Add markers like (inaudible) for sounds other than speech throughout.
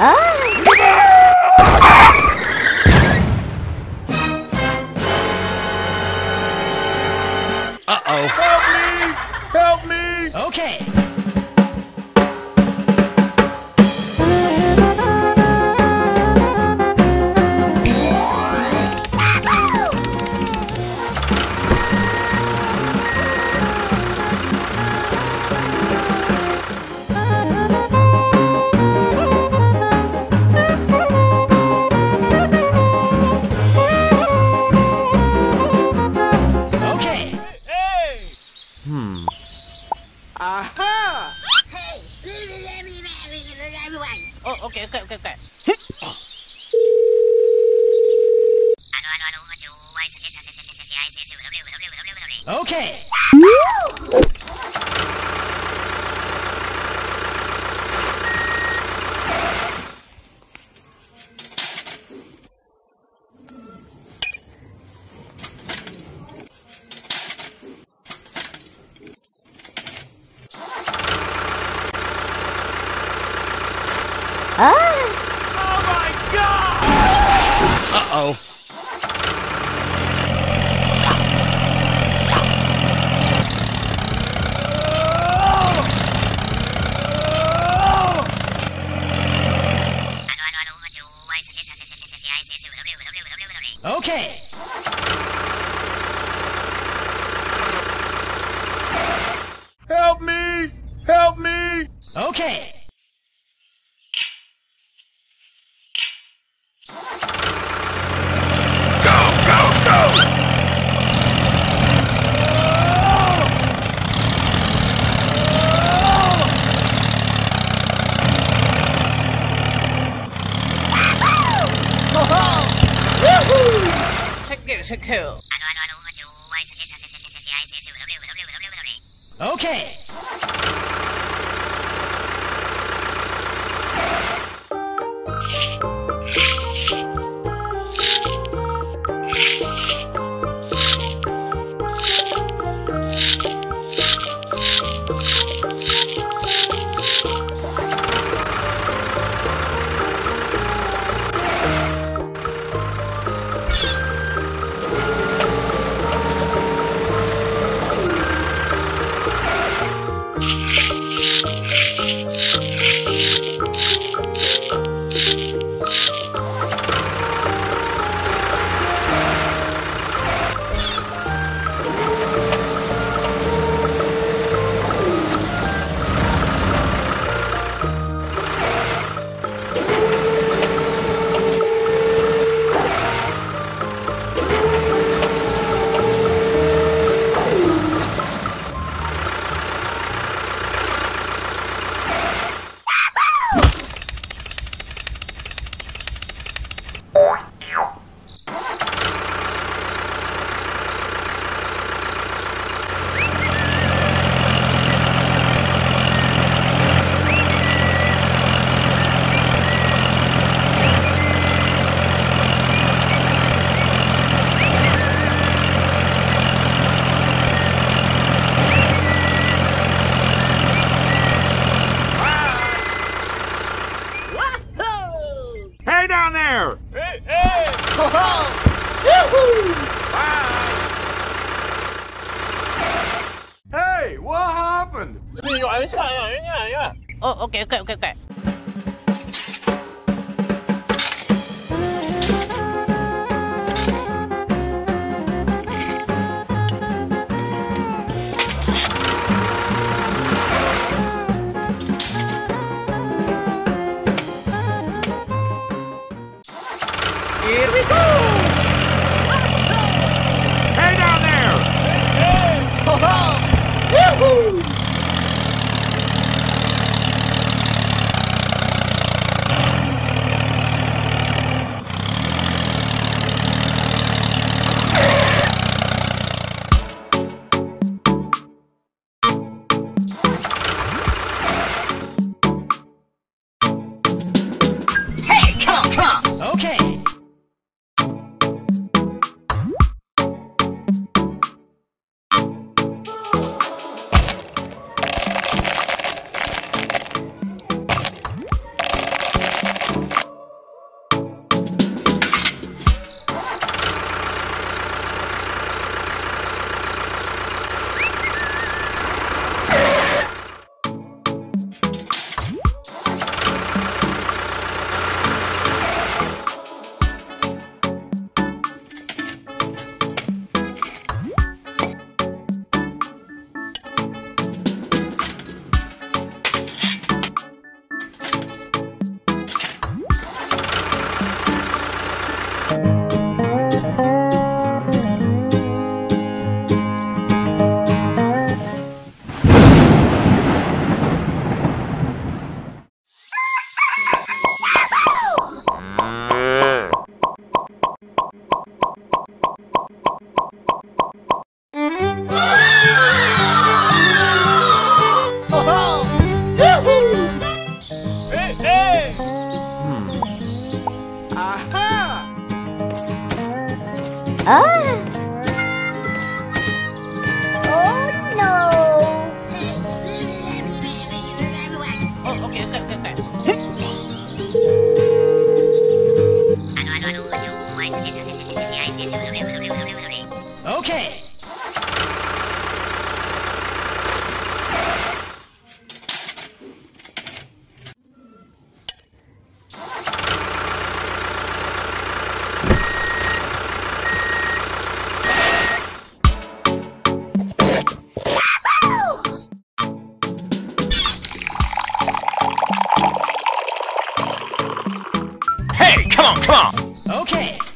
Uh-oh. Aha! Hey! Oh, okay, okay, okay, okay. Okay. Oh my god! Uh-oh. Okay. Help me! Help me! Okay. Go, go, go! Thank you, thank you. Okay. Hey, what happened? Oh, okay, okay, okay, okay. Ah! Oh no! Oh, okay, okay, okay, okay. Okay. Come on, come on! Okay.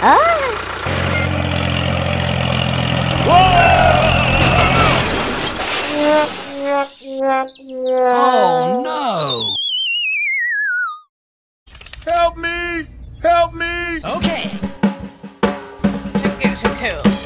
Ah! Oh (laughs) no. Help me! Help me! Okay. Secure, secure.